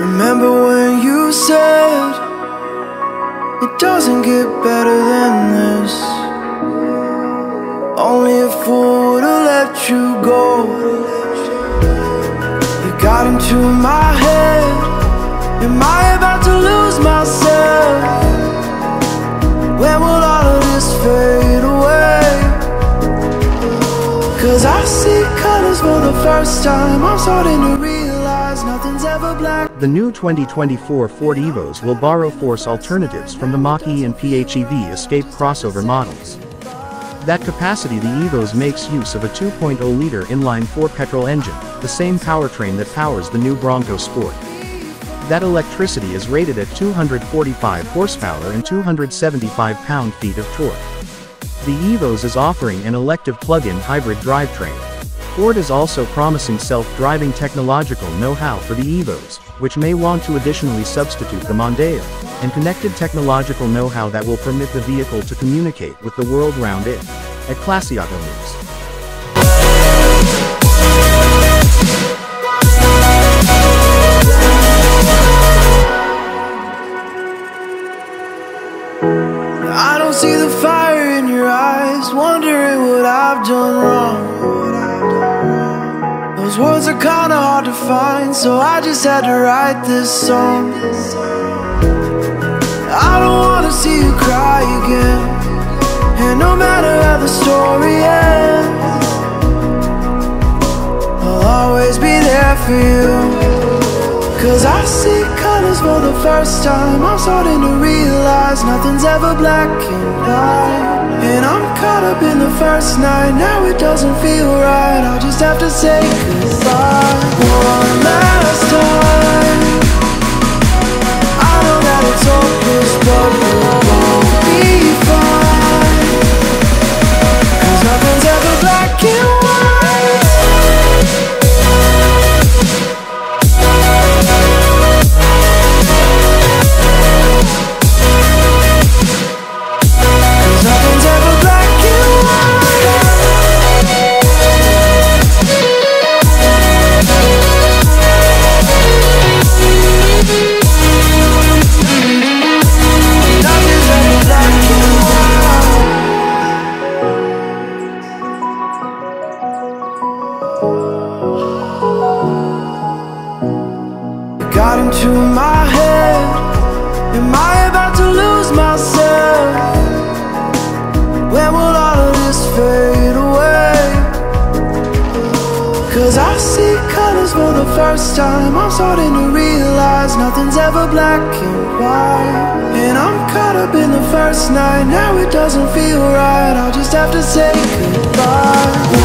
Remember when you said it doesn't get better than this? Only a fool would've let you go. You got into my head. Am I about to lose myself? When will all of this fade away? Cause I see colors for the first time. I'm starting to realize. The new 2024 Ford Evos will borrow force alternatives from the Mach-E and PHEV Escape crossover models. That capacity the Evos makes use of a 2.0-liter inline-4 petrol engine, the same powertrain that powers the new Bronco Sport. That electricity is rated at 245 horsepower and 275 pound-feet of torque. The Evos is offering an elective plug-in hybrid drivetrain. Ford is also promising self-driving technological know-how for the Evos, which may want to additionally substitute the Mondeo, and connected technological know-how that will permit the vehicle to communicate with the world around it. At Classy Auto News. I don't see the fire in your eyes, wondering what I've done wrong. Those words are kinda hard to find, so I just had to write this song. I don't wanna see you cry again, and no matter how the story ends, I'll always be there for you. Cause I see colors for the first time. I'm starting to realize nothing's ever black and white. And I'm caught up in the first night. Now it doesn't feel right. I'll just have to say goodbye. One last time Into my head. Am I about to lose myself? When will all of this fade away? Cause I see colors for the first time. I'm starting to realize nothing's ever black and white. And I'm caught up in the first night. Now it doesn't feel right. I'll just have to say goodbye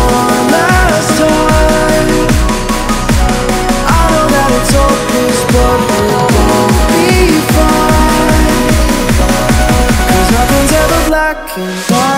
can go